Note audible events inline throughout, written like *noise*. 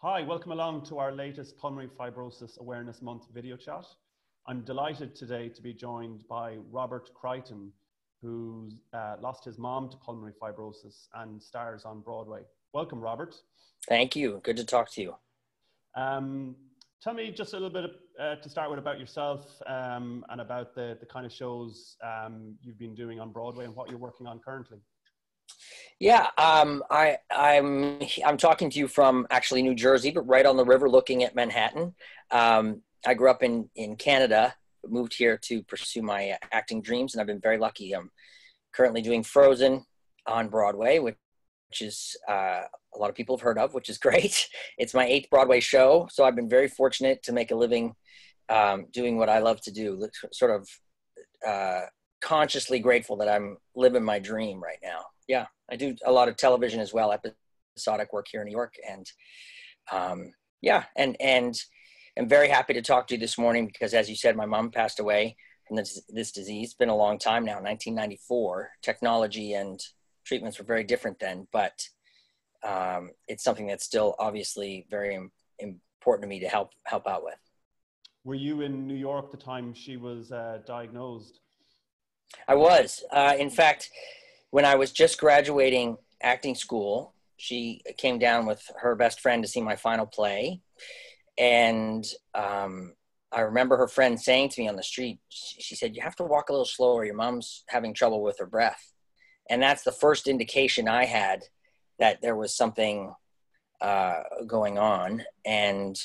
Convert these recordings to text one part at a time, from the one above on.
Hi, welcome along to our latest Pulmonary Fibrosis Awareness Month video chat. I'm delighted today to be joined by Robert Creighton, who uh, lost his mom to pulmonary fibrosis and stars on Broadway. Welcome, Robert. Thank you. Good to talk to you. Um, tell me just a little bit uh, to start with about yourself um, and about the, the kind of shows um, you've been doing on Broadway and what you're working on currently. Yeah, um, I, I'm I'm talking to you from actually New Jersey, but right on the river, looking at Manhattan. Um, I grew up in in Canada, moved here to pursue my acting dreams, and I've been very lucky. I'm currently doing Frozen on Broadway, which, which is uh, a lot of people have heard of, which is *laughs* great. It's my eighth Broadway show, so I've been very fortunate to make a living um, doing what I love to do. Sort of uh, consciously grateful that I'm living my dream right now. Yeah, I do a lot of television as well, episodic work here in New York, and um, yeah, and and I'm very happy to talk to you this morning because, as you said, my mom passed away from this, this disease. It's been a long time now, 1994. Technology and treatments were very different then, but um, it's something that's still obviously very important to me to help help out with. Were you in New York the time she was uh, diagnosed? I was. Uh, in fact, when I was just graduating acting school, she came down with her best friend to see my final play and um, I remember her friend saying to me on the street, she said, You have to walk a little slower. Your mom's having trouble with her breath. And that's the first indication I had that there was something uh, going on. And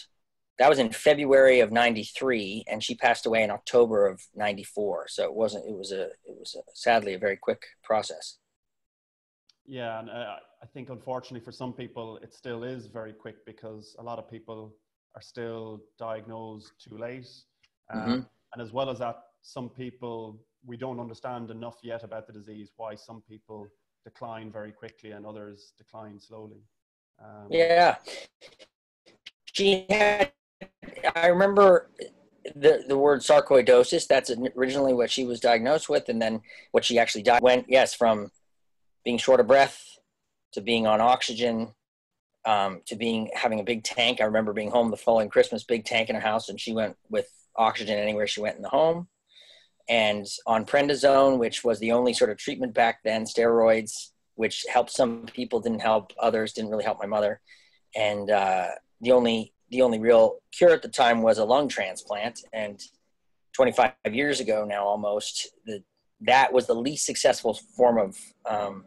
that was in February of 93, and she passed away in October of 94. So it wasn't, it was a, it was a, sadly a very quick process. Yeah. And uh, I think unfortunately for some people, it still is very quick because a lot of people are still diagnosed too late. Um, mm-hmm. And as well as that, some people, we don't understand enough yet about the disease, why some people decline very quickly and others decline slowly. Um, yeah. She had, I remember the, the word sarcoidosis, that's originally what she was diagnosed with. And then what she actually died went, yes, from being short of breath to being on oxygen um, to being having a big tank. I remember being home the following Christmas, big tank in her house, and she went with oxygen anywhere she went in the home. And on prednisone, which was the only sort of treatment back then, steroids, which helped some people, didn't help others, didn't really help my mother. And uh, the only the only real cure at the time was a lung transplant. And 25 years ago now, almost, the, that was the least successful form of um,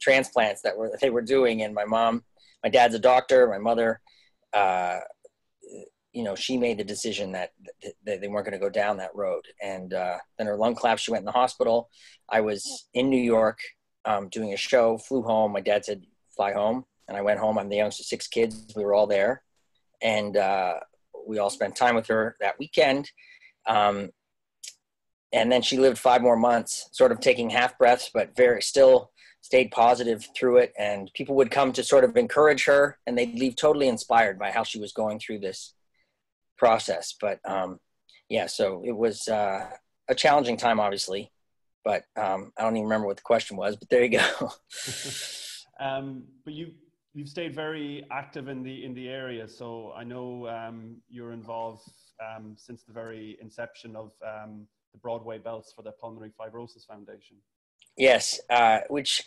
transplants that were they were doing. And my mom my dad's a doctor. My mother, uh, you know, she made the decision that, that they weren't going to go down that road. And uh, then her lung collapsed. She went in the hospital. I was in New York um, doing a show, flew home. My dad said, fly home. And I went home. I'm the youngest of six kids. We were all there. And uh, we all spent time with her that weekend. Um, and then she lived five more months, sort of taking half breaths, but very still stayed positive through it. And people would come to sort of encourage her and they'd leave totally inspired by how she was going through this process. But um, yeah so it was uh, a challenging time obviously but um, i don't even remember what the question was but there you go. *laughs* Um, but you you've stayed very active in the in the area so i know um, you're involved um, since the very inception of um, the broadway belts for the pulmonary fibrosis foundation Yes, uh, which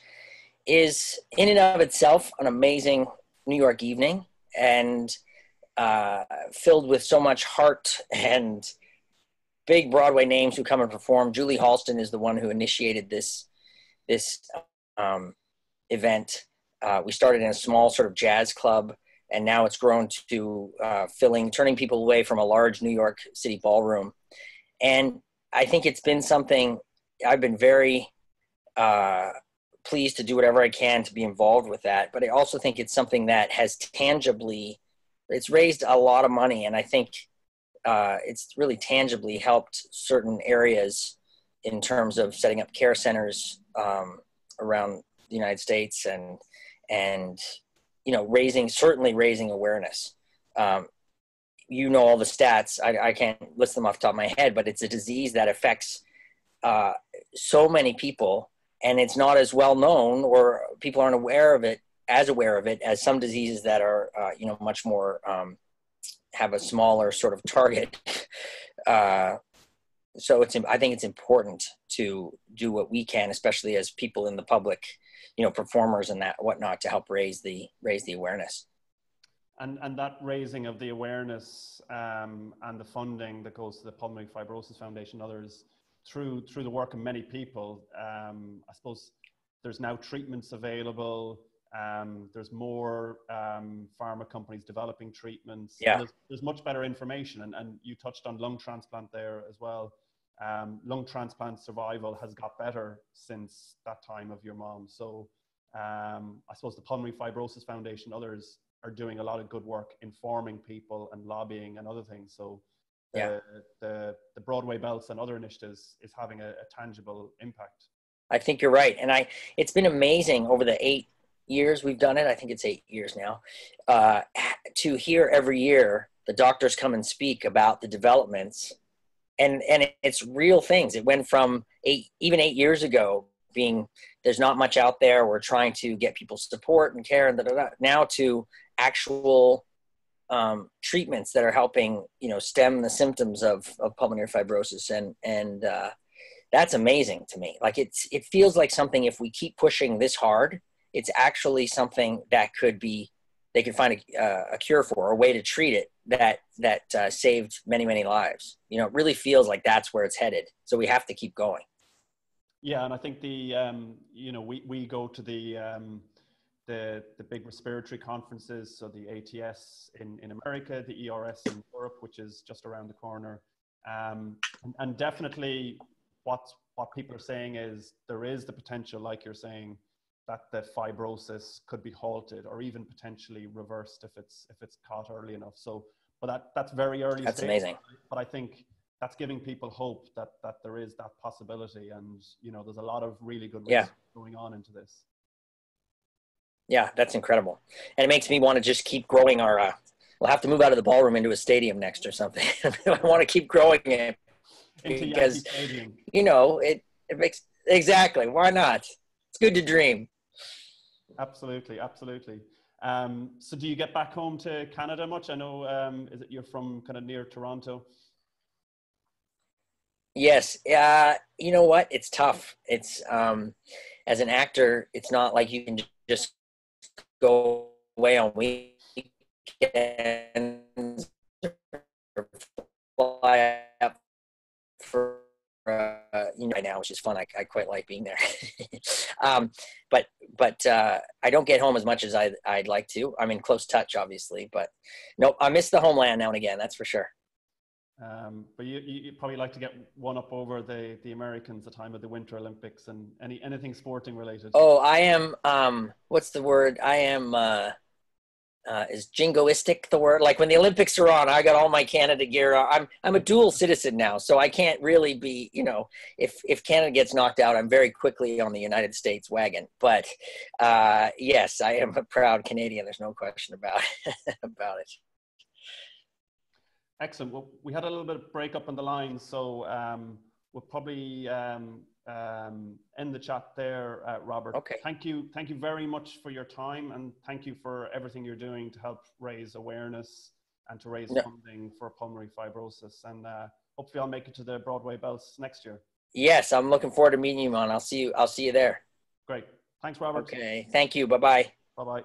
is in and of itself an amazing New York evening and uh, filled with so much heart *laughs* and big Broadway names who come and perform. Julie Halston is the one who initiated this this um, event. Uh, we started in a small sort of jazz club, and now it's grown to uh, filling, turning people away from a large New York City ballroom. And I think it's been something I've been very uh, pleased to do whatever I can to be involved with that. But I also think it's something that has tangibly, it's raised a lot of money, and I think uh, it's really tangibly helped certain areas in terms of setting up care centers um, around the United States and and you know raising certainly raising awareness. Um, you know all the stats. I, I, can't list them off the top of my head, but it's a disease that affects uh, so many people and it's not as well known or people aren't aware of it as aware of it as some diseases that are uh, you know much more um, have a smaller sort of target. *laughs* Uh, so it's I think it's important to do what we can, especially as people in the public, you know, performers and that whatnot, to help raise the raise the awareness. And and that raising of the awareness um, and the funding that goes to the Pulmonary Fibrosis Foundation, others through through the work of many people. Um, I suppose there's now treatments available. Um, there's more um, pharma companies developing treatments. Yeah. There's, there's, much better information, and, and you touched on lung transplant there as well. Um, lung transplant survival has got better since that time of your mom. So um, I suppose the Pulmonary Fibrosis Foundation, others are doing a lot of good work informing people and lobbying and other things. So yeah. the, the, the Broadway belts and other initiatives is having a, a tangible impact. I think you're right, and I it's been amazing over the eight years we've done it. I think it's eight years now. Uh, to hear every year the doctors come and speak about the developments, and and it's real things. It went from eight even eight years ago being there's not much out there. We're trying to get people support and care and da, da, da, now to actual um, treatments that are helping you know stem the symptoms of, of pulmonary fibrosis and and uh, that's amazing to me like it's it feels like something if we keep pushing this hard it's actually something that could be they could find a, uh, a cure for or a way to treat it that that uh, saved many many lives. You know it really feels like that's where it's headed. So we have to keep going. Yeah and i think the um, you know we, we go to the um, the, the big respiratory conferences, so the ATS in, in America, the ERS in Europe, which is just around the corner. Um, and, and, definitely what, what people are saying is there is the potential, like you're saying, that the fibrosis could be halted or even potentially reversed if it's, if it's caught early enough. So, but that, that's very early. That's stage, amazing. But I think that's giving people hope that, that there is that possibility. And, you know, there's a lot of really good yeah. going on into this yeah, that's incredible, and it makes me want to just keep growing our. Uh, we'll have to move out of the ballroom into a stadium next or something. *laughs* I want to keep growing it because you know it. It makes exactly why not? It's good to dream. Absolutely, absolutely. Um, so, do you get back home to Canada much? I know um, is it you're from kind of near Toronto. Yes. Uh, you know what? It's tough. It's um, as an actor, it's not like you can just go away on weekends fly up uh, you know right now, which is fun. I, I quite like being there. *laughs* um, but but uh, I don't get home as much as I I'd like to. I'm in close touch, obviously, but no, I miss the homeland now and again. That's for sure. Um, but you, you probably like to get one up over the, the Americans the time of the Winter Olympics and any anything sporting related. Oh, I am. Um, what's the word? I am. Uh, uh, is jingoistic the word? Like when the Olympics are on, I got all my Canada gear. I'm I'm a dual citizen now, so I can't really be. You know, if if Canada gets knocked out, I'm very quickly on the United States wagon. But uh, yes, I am a proud Canadian. There's no question about *laughs* about it. Excellent. Well, we had a little bit of breakup on the line, so um, we'll probably um, um, end the chat there, uh, Robert. Okay. Thank you. Thank you very much for your time, and thank you for everything you're doing to help raise awareness and to raise funding for pulmonary fibrosis. And uh, hopefully, I'll make it to the Broadway Belts next year. Yes, I'm looking forward to meeting you, man. I'll see you. I'll see you there. Great. Thanks, Robert. Okay. Thank you. Bye bye. Bye bye.